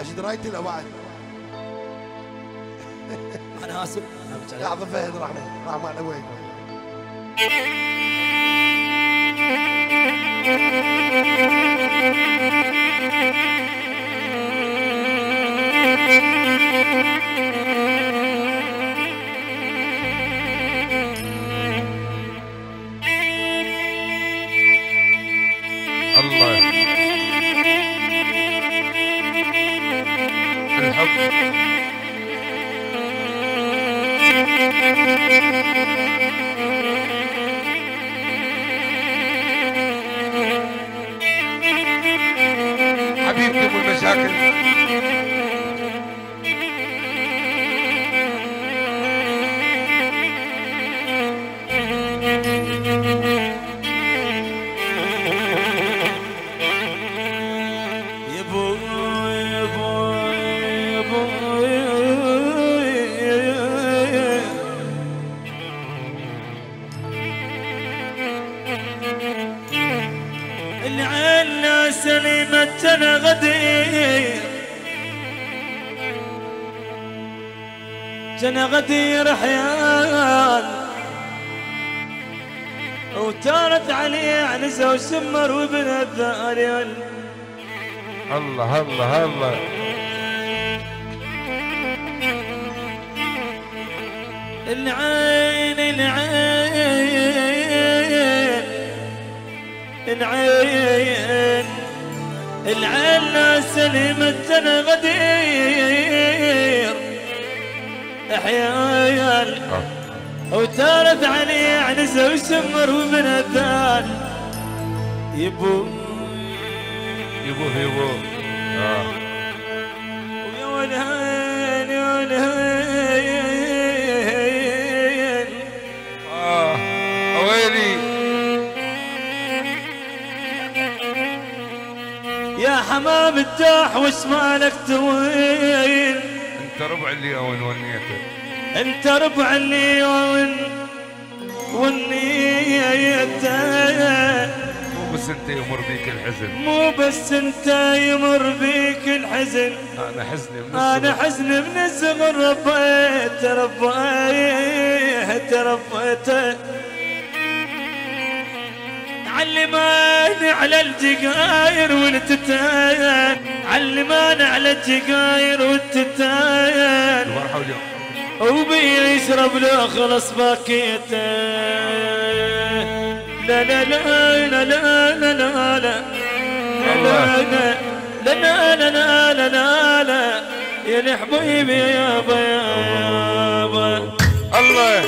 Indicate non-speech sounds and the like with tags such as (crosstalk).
أجد رأيت بعد؟ (laughs) أنا آسف. لحظه فهد رحمة رحمة أنا وين؟ الله. Thank you. العين سليمة أنا غدير. جنا غدير حيان وتارت عليه عنزة وسمر وابن الذاريان الله الله الله. العين العين العين العين سلمت أنا غدير. احيان آه. وتارت علي عنزة وسمر ومن الذال يبو يبوه يبوه آه. حمام الداح مالك توين انت ربع اللي اون ونيته. انت ربع اللي ون ونيته. مو بس انت يمر بيك الحزن. مو بس انت يمر بيك الحزن. أنا حزني من أنا الصغر. حزن من الصغر ربيت ربيت ربيت. علمان على الجقاير والتتان علمان على الجقاير والتتان الفرحه واليوم وبي يشرب له خلص باكيته لا لا لا لا لا لا لا لا الله. لا لا لا لا لا لا لا يا الحبيبي يا يابا يابا الله